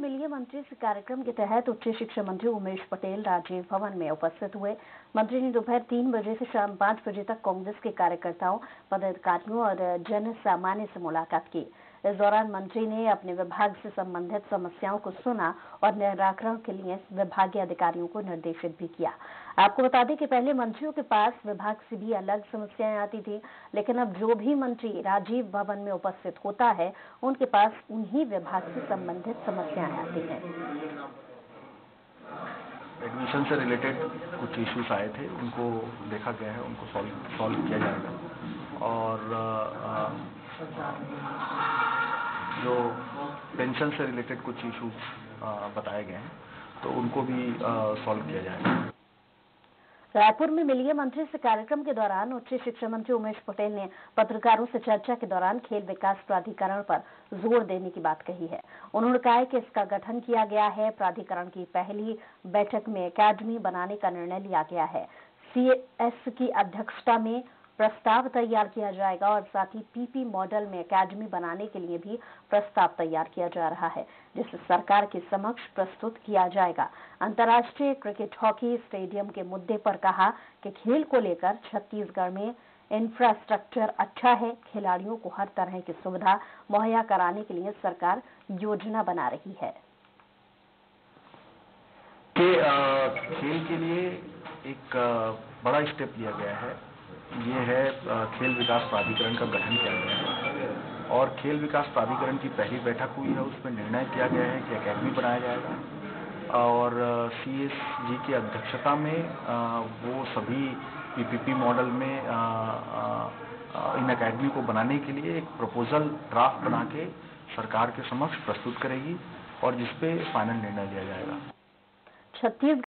मिलिए मंत्री से कार्यक्रम के तहत उच्च शिक्षा मंत्री उमेश पटेल, राजीव भवन में उपस्थित हुए। मंत्री ने दोपहर तीन बजे से शाम पाँच बजे तक कांग्रेस के कार्यकर्ताओं, पदाधिकारियों और जन सामान्य से मुलाकात की। इस दौरान मंत्री ने अपने विभाग से संबंधित समस्याओं को सुना और निराकरण के लिए विभागीय अधिकारियों को निर्देशित भी किया। आपको बता दें कि पहले मंत्रियों के पास विभाग से भी अलग समस्याएँ आती थी लेकिन अब जो भी मंत्री राजीव भवन में उपस्थित होता है उनके पास उन्हीं विभाग से संबंधित समस्याएँ आती हैं। एडमिशन से रिलेटेड कुछ इश्यूज़ आए थे उनको देखा गया है उनको सॉल्व सॉल्व किया जाएगा। और आ, जो पेंशन से रिलेटेड कुछ इश्यूज़ बताए गए हैं तो उनको भी सॉल्व किया जाएगा रायपुर में मिलिए मंत्री से कार्यक्रम के दौरान उच्च शिक्षा मंत्री उमेश पटेल ने पत्रकारों से चर्चा के दौरान खेल विकास प्राधिकरण पर ज़ोर देने की बात कही है। उन्होंने कहा कि इसका गठन किया गया है, प्राधिकरण की पहली बैठक में एकेडमी बनाने का निर्णय लिया गया है। सीएस की अध्यक्षता में प्रस्ताव तैयार किया जाएगा और साथ ही पीपी मॉडल में एकेडमी बनाने के लिए भी प्रस्ताव तैयार किया जा रहा है, जिसे सरकार के समक्ष प्रस्तुत किया जाएगा। अंतर्राष्ट्रीय क्रिकेट हॉकी स्टेडियम के मुद्दे पर कहा कि खेल को लेकर छत्तीसगढ़ में इंफ्रास्ट्रक्चर अच्छा है, खिलाड़ियों को हर तरह की सुविधा मुहैया कराने के लिए सरकार योजना बना रही है। कि खेल के लिए एक बड़ा स्टेप लिया गया है। ये है खेल विकास प्राधिकरण का गठन किया गया है। और खेल विकास प्राधिकरण की पहली बैठक हुई है, उसमें निर्णय किया गया है कि एकेडमी बनाया जाएगा। और सी एस जी की अध्यक्षता में वो सभी पीपीपी मॉडल में इन एकेडमी को बनाने के लिए एक प्रपोजल ड्राफ्ट बना के सरकार के समक्ष प्रस्तुत करेगी और जिसपे फाइनल निर्णय लिया जाएगा। छत्तीसगढ़